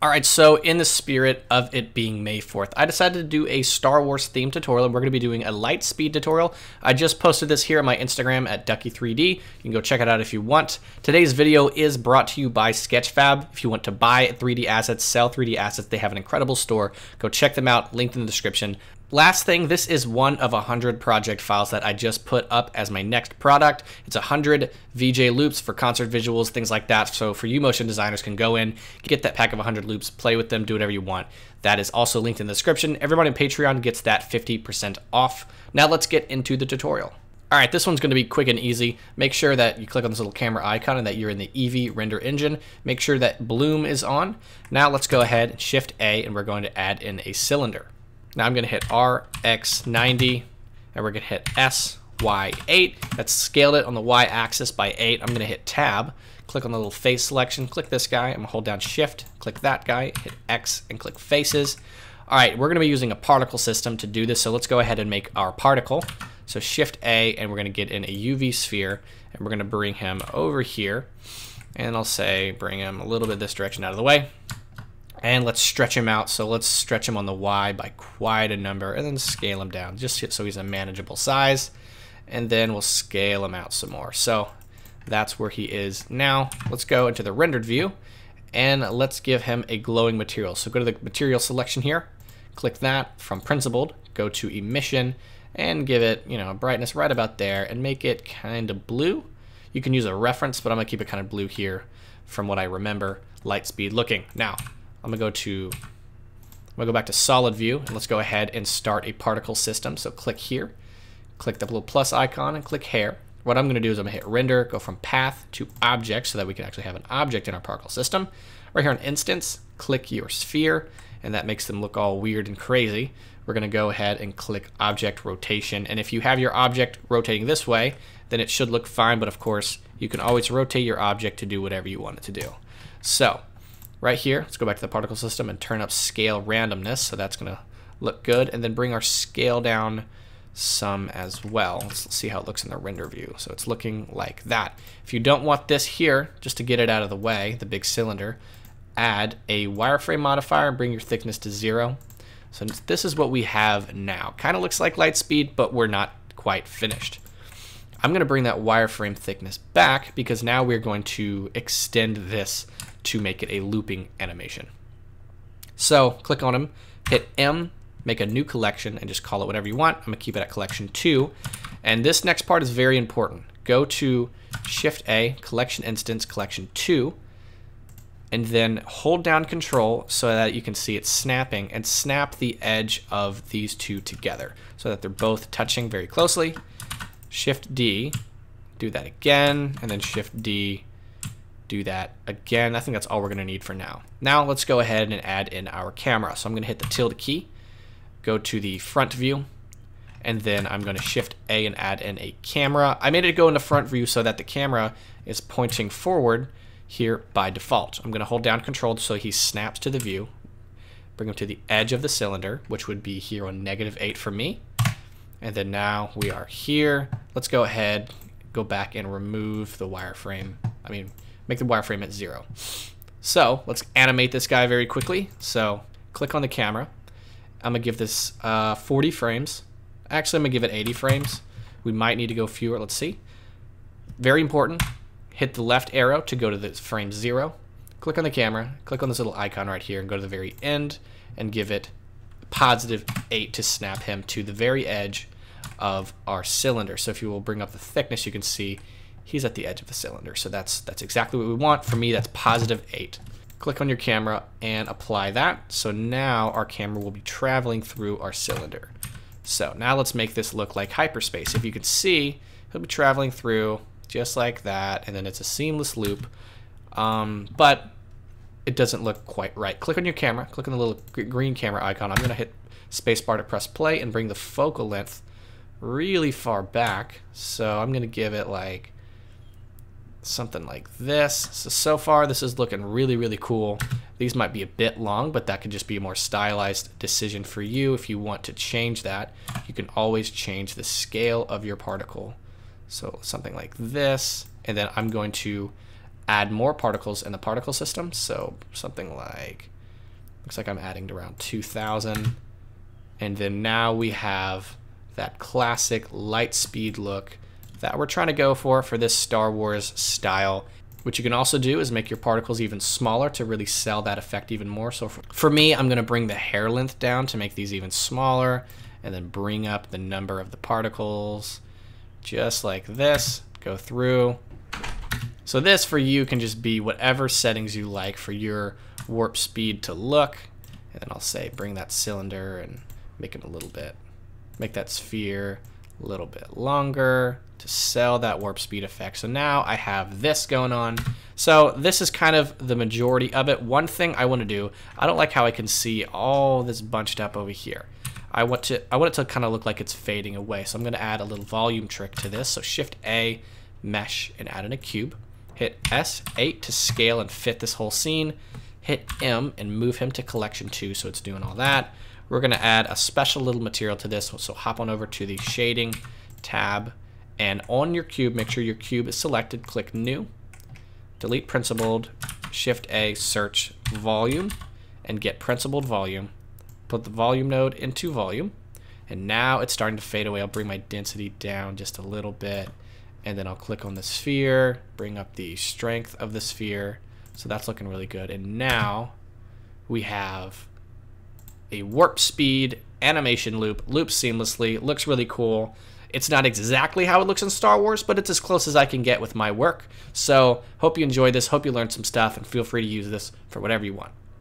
All right, so in the spirit of it being May 4th, I decided to do a Star Wars themed tutorial, and we're going to be doing a light speed tutorial. I just posted this here on my Instagram at Ducky3D. You can go check it out if you want. Today's video is brought to you by Sketchfab. If you want to buy 3D assets, sell 3D assets, they have an incredible store. Go check them out, linked in the description. Last thing, this is one of a 100 project files that I just put up as my next product. It's a 100 VJ loops for concert visuals, things like that. So for you motion designers can go in, get that pack of 100 loops, play with them, do whatever you want. That is also linked in the description. Everyone in Patreon gets that 50% off. Now let's get into the tutorial. All right, this one's going to be quick and easy. Make sure that you click on this little camera icon and that you're in the Eevee render engine. Make sure that bloom is on. Now let's go ahead, Shift A, and we're going to add in a cylinder. Now I'm going to hit RX90 and we're going to hit SY8. That's scaled it on the Y axis by 8. I'm going to hit Tab, click on the little face selection, click this guy. I'm going to hold down Shift, click that guy, hit X and click Faces. All right, we're going to be using a particle system to do this, so let's go ahead and make our particle. So Shift A, and we're going to get in a UV sphere, and we're going to bring him over here. And I'll say bring him a little bit this direction out of the way. And let's stretch him out. So let's stretch him on the Y by quite a number and then scale him down just so he's a manageable size. And then we'll scale him out some more. So that's where he is now. Let's go into the rendered view and let's give him a glowing material. So go to the material selection here, click that from principled, go to emission and give it, you know, a brightness right about there and make it kind of blue. You can use a reference, but I'm gonna keep it kind of blue here from what I remember light speed looking. Now, I'm gonna go to, I'm gonna go back to solid view and let's go ahead and start a particle system. So click here, click the little plus icon and click hair. What I'm gonna do is I'm gonna hit render, go from path to object so that we can actually have an object in our particle system. Right here on instance, click your sphere and that makes them look all weird and crazy. We're gonna go ahead and click object rotation. And if you have your object rotating this way, then it should look fine. But of course, you can always rotate your object to do whatever you want it to do. So Right here, let's go back to the particle system and turn up scale randomness. So that's going to look good. And then bring our scale down some as well. Let's see how it looks in the render view. So it's looking like that. If you don't want this here, just to get it out of the way, the big cylinder, add a wireframe modifier and bring your thickness to zero. So this is what we have now. Kind of looks like light speed, but we're not quite finished. I'm going to bring that wireframe thickness back because now we're going to extend this to make it a looping animation. So click on them, hit M, make a new collection, and just call it whatever you want. I'm gonna keep it at collection two. And this next part is very important. Go to Shift A, collection instance, collection two, and then hold down control so that you can see it snapping and snap the edge of these two together so that they're both touching very closely. Shift D, do that again, and then Shift D, do that again. I think that's all we're going to need for now. Now let's go ahead and add in our camera. So I'm going to hit the tilde key, go to the front view, and then I'm going to shift A and add in a camera. I made it go into front view so that the camera is pointing forward here by default. I'm going to hold down control so he snaps to the view, bring him to the edge of the cylinder, which would be here on negative 8 for me. And then now we are here. Let's go ahead, go back and remove the wireframe. I mean, make the wireframe at zero. So let's animate this guy very quickly. So click on the camera. I'm gonna give this uh, 40 frames. Actually, I'm gonna give it 80 frames. We might need to go fewer, let's see. Very important, hit the left arrow to go to the frame zero. Click on the camera, click on this little icon right here and go to the very end and give it positive eight to snap him to the very edge of our cylinder. So if you will bring up the thickness, you can see he's at the edge of the cylinder. So that's, that's exactly what we want. For me, that's positive 8. Click on your camera and apply that. So now our camera will be traveling through our cylinder. So now let's make this look like hyperspace. If you can see, he'll be traveling through just like that, and then it's a seamless loop. Um, but it doesn't look quite right. Click on your camera, click on the little green camera icon. I'm gonna hit spacebar to press play and bring the focal length really far back. So I'm gonna give it like something like this. So, so far this is looking really, really cool. These might be a bit long, but that could just be a more stylized decision for you. If you want to change that, you can always change the scale of your particle. So something like this, and then I'm going to add more particles in the particle system. So something like Looks like I'm adding to around 2,000. And then now we have that classic light speed look that we're trying to go for for this Star Wars style. What you can also do is make your particles even smaller to really sell that effect even more. So for, for me, I'm gonna bring the hair length down to make these even smaller and then bring up the number of the particles just like this, go through. So this for you can just be whatever settings you like for your warp speed to look. And then I'll say bring that cylinder and make it a little bit, make that sphere a little bit longer to sell that warp speed effect. So now I have this going on. So this is kind of the majority of it. One thing I want to do, I don't like how I can see all this bunched up over here. I want to I want it to kind of look like it's fading away. So I'm going to add a little volume trick to this. So Shift A, mesh, and add in a cube. Hit S8 to scale and fit this whole scene. Hit M and move him to collection 2 so it's doing all that. We're going to add a special little material to this. So hop on over to the shading tab and on your cube, make sure your cube is selected. Click new, delete principled, shift A, search volume and get principled volume put the volume node into volume, and now it's starting to fade away. I'll bring my density down just a little bit, and then I'll click on the sphere, bring up the strength of the sphere. So that's looking really good. And now we have a warp speed animation loop, loops seamlessly, looks really cool. It's not exactly how it looks in Star Wars, but it's as close as I can get with my work. So hope you enjoyed this, hope you learned some stuff, and feel free to use this for whatever you want.